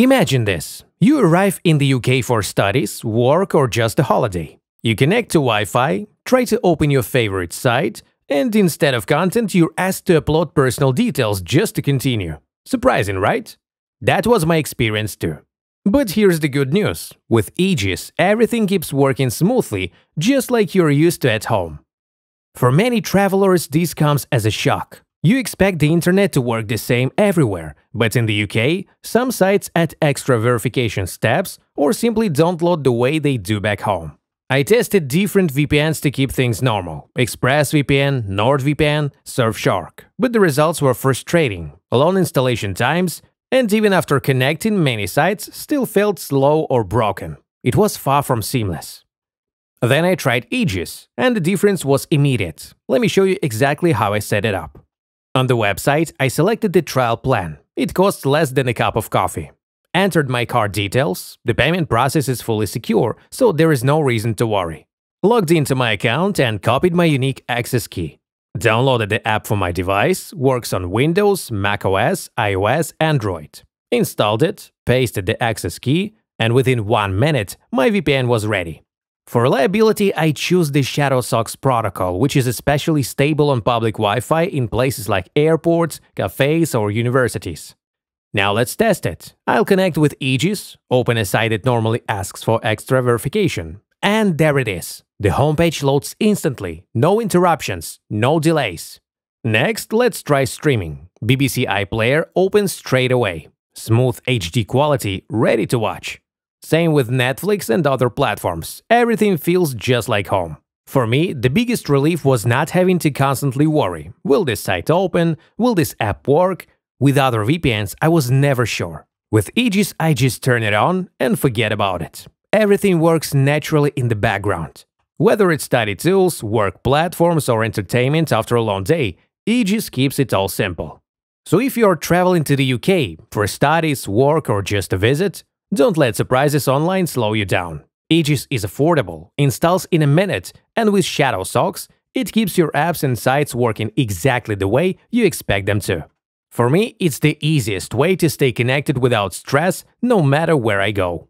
Imagine this. You arrive in the UK for studies, work or just a holiday. You connect to Wi-Fi, try to open your favorite site, and instead of content, you're asked to upload personal details just to continue. Surprising, right? That was my experience too. But here's the good news. With Aegis, everything keeps working smoothly, just like you're used to at home. For many travelers, this comes as a shock. You expect the internet to work the same everywhere, but in the UK, some sites add extra verification steps or simply don't load the way they do back home. I tested different VPNs to keep things normal ExpressVPN, NordVPN, Surfshark, but the results were frustrating. Long installation times, and even after connecting, many sites still felt slow or broken. It was far from seamless. Then I tried Aegis, and the difference was immediate. Let me show you exactly how I set it up. On the website, I selected the trial plan. It costs less than a cup of coffee entered my card details, the payment process is fully secure, so there is no reason to worry. Logged into my account and copied my unique access key. Downloaded the app for my device, works on Windows, macOS, iOS, Android. Installed it, pasted the access key, and within one minute, my VPN was ready. For reliability, I choose the Shadowsocks protocol, which is especially stable on public Wi-Fi in places like airports, cafes, or universities. Now let's test it. I'll connect with Aegis, open a site that normally asks for extra verification. And there it is. The homepage loads instantly, no interruptions, no delays. Next, let's try streaming. BBC iPlayer opens straight away. Smooth HD quality, ready to watch. Same with Netflix and other platforms, everything feels just like home. For me, the biggest relief was not having to constantly worry, will this site open, will this app work, with other VPNs, I was never sure. With Aegis, I just turn it on and forget about it. Everything works naturally in the background. Whether it's study tools, work platforms, or entertainment after a long day, Aegis keeps it all simple. So if you're traveling to the UK for studies, work, or just a visit, don't let surprises online slow you down. Aegis is affordable, installs in a minute, and with Shadowsocks, it keeps your apps and sites working exactly the way you expect them to. For me, it's the easiest way to stay connected without stress, no matter where I go.